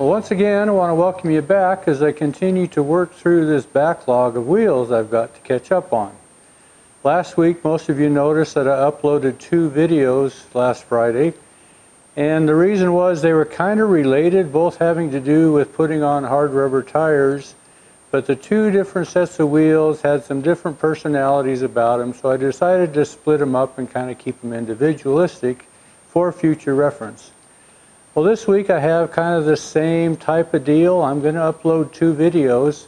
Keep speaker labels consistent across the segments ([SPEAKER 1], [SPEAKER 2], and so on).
[SPEAKER 1] Well, once again, I want to welcome you back as I continue to work through this backlog of wheels I've got to catch up on. Last week, most of you noticed that I uploaded two videos last Friday, and the reason was they were kind of related, both having to do with putting on hard rubber tires, but the two different sets of wheels had some different personalities about them, so I decided to split them up and kind of keep them individualistic for future reference. Well, this week I have kind of the same type of deal. I'm going to upload two videos.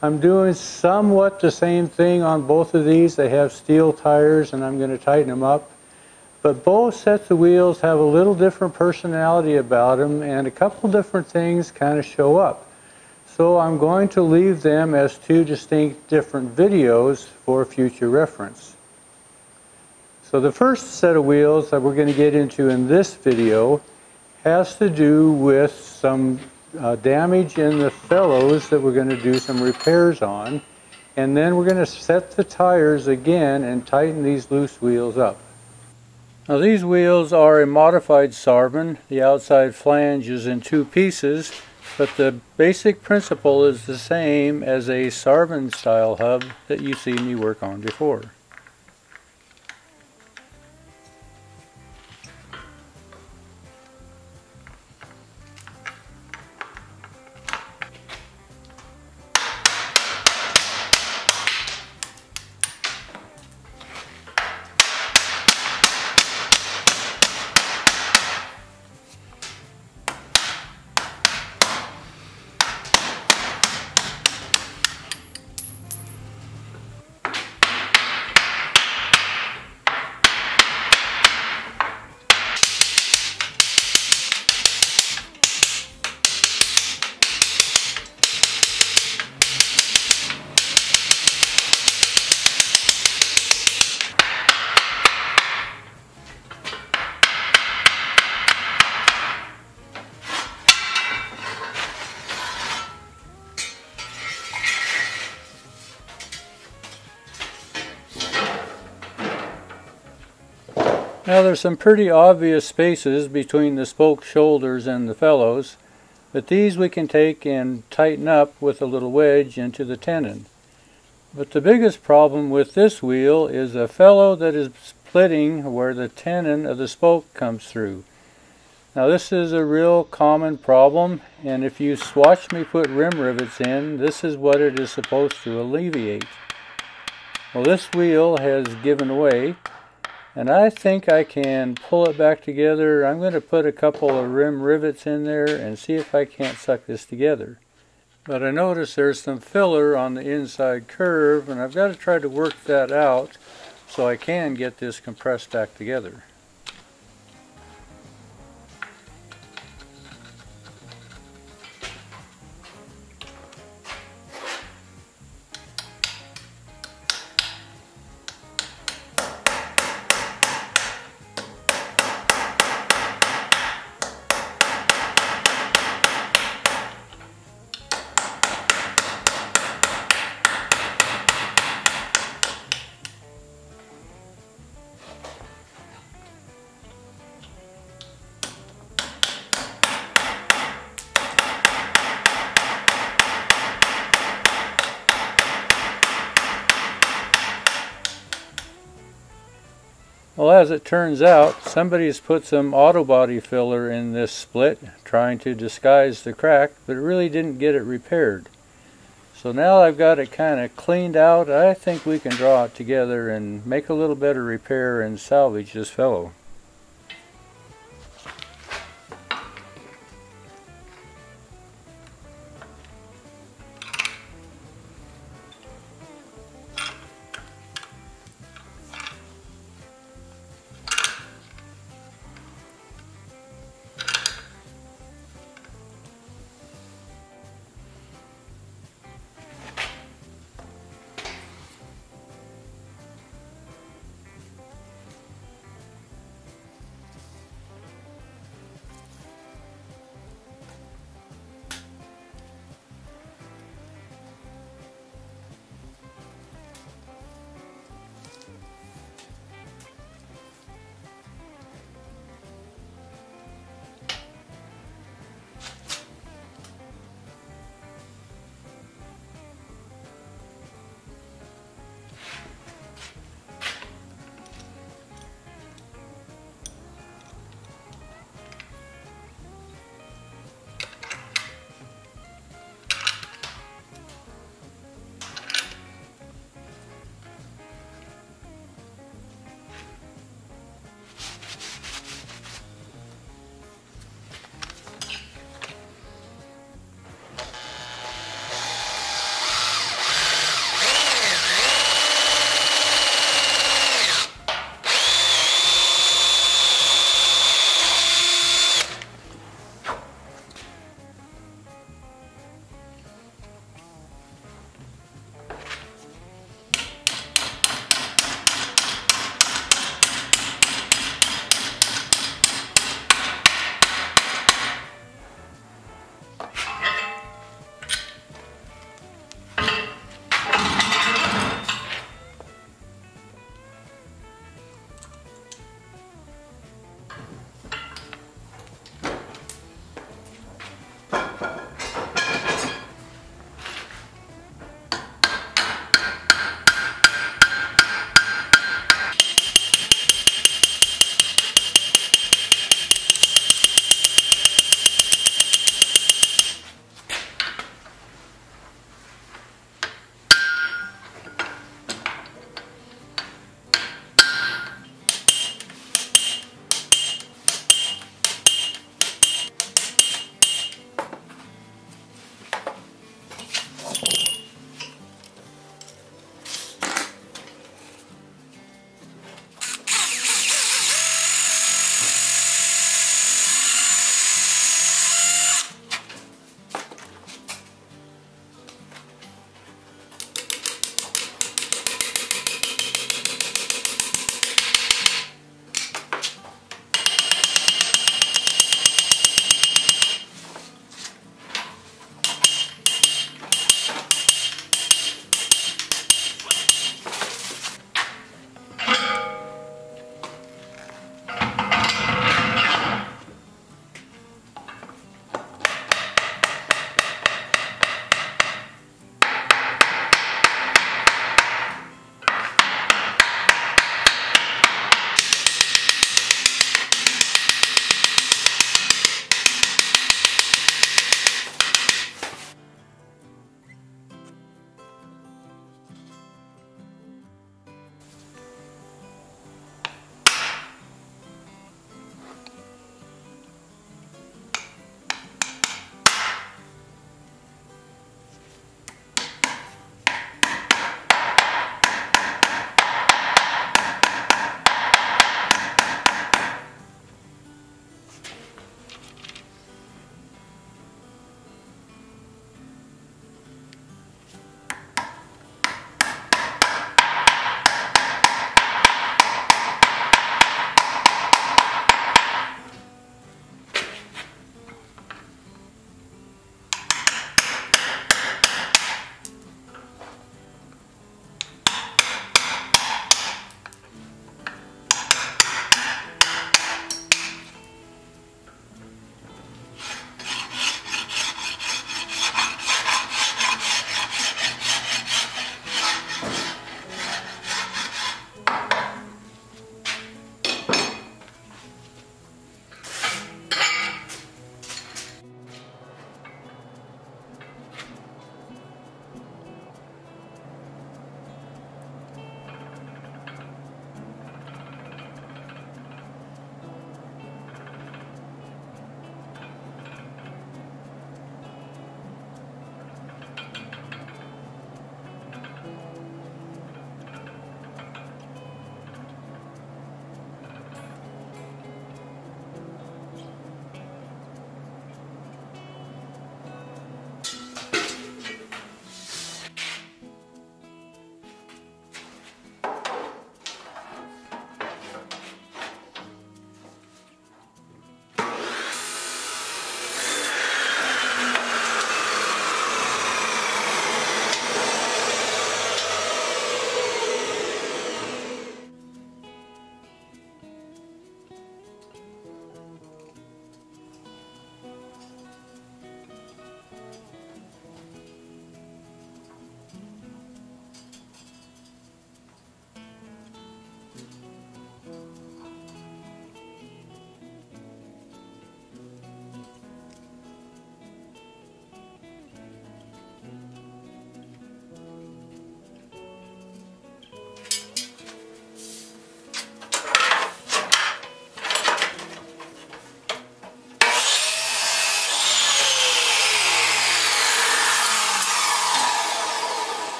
[SPEAKER 1] I'm doing somewhat the same thing on both of these. They have steel tires and I'm going to tighten them up. But both sets of wheels have a little different personality about them and a couple different things kind of show up. So I'm going to leave them as two distinct different videos for future reference. So the first set of wheels that we're going to get into in this video has to do with some uh, damage in the felloes that we're going to do some repairs on. And then we're going to set the tires again and tighten these loose wheels up. Now these wheels are a modified Sarven. The outside flange is in two pieces, but the basic principle is the same as a Sarven style hub that you've seen me work on before. Now there's some pretty obvious spaces between the spoke shoulders and the felloes, but these we can take and tighten up with a little wedge into the tenon. But the biggest problem with this wheel is a felloe that is splitting where the tenon of the spoke comes through. Now this is a real common problem and if you watch me put rim rivets in, this is what it is supposed to alleviate. Well this wheel has given away and I think I can pull it back together. I'm going to put a couple of rim rivets in there and see if I can't suck this together. But I notice there's some filler on the inside curve and I've got to try to work that out so I can get this compressed back together. As it turns out, somebody's put some auto body filler in this split, trying to disguise the crack, but it really didn't get it repaired. So now I've got it kind of cleaned out, I think we can draw it together and make a little better repair and salvage this felloe.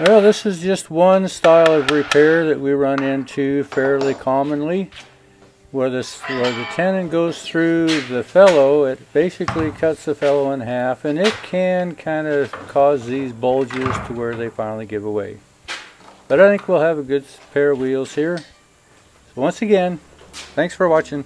[SPEAKER 1] Well, this is just one style of repair that we run into fairly commonly. Where, this, where the tenon goes through the felloe, it basically cuts the felloe in half, and it can kind of cause these bulges to where they finally give away. But I think we'll have a good pair of wheels here. So once again, thanks for watching.